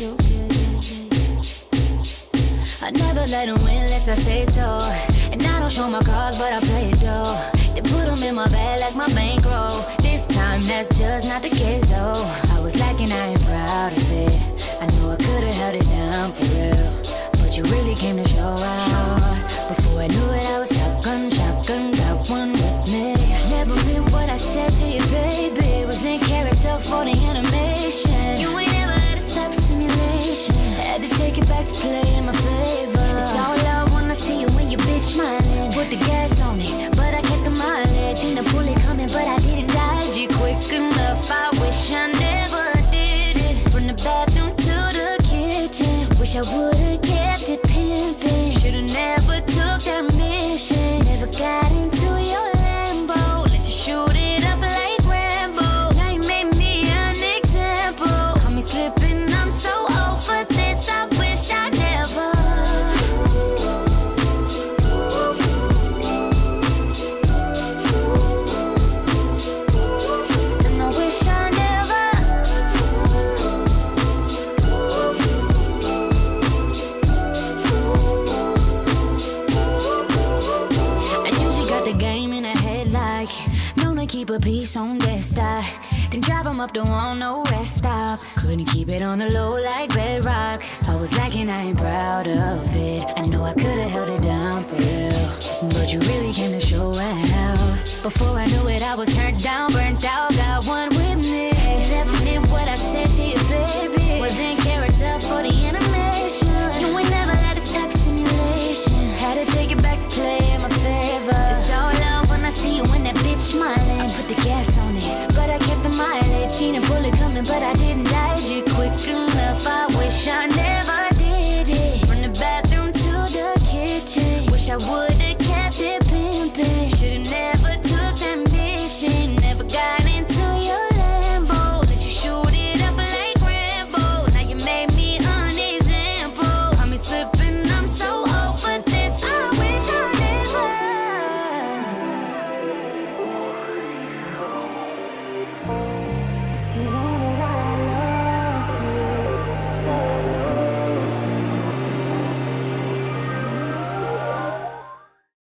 you. I never let them win unless I say so. And I don't show my cards, but I play it though. They put them in my bag like my bankroll. This time, that's just not the case though. I was lacking, I ain't proud of it. I knew I could've held it down for real. But you really came to show out. To play in my favor. It's all love when I see you when you bitch smiling. Put the gas on it, but I kept the mileage. Seen the bullet coming, but I didn't dodge it quick enough. I wish I never did it. From the bathroom to the kitchen. Wish I would've kept it pimping. keep a piece on deck stock. Then drive them up the wall, no rest stop. Couldn't keep it on the low like bedrock. I was lacking, I ain't proud of it. I know I could've held it down for real. But you really came to show out. Before I knew it, I was turned down, burnt out. Got one with me. Never meant what I said to you, baby. Was in character for the animation. You ain't never let it stop stimulation. Had to take it back to play.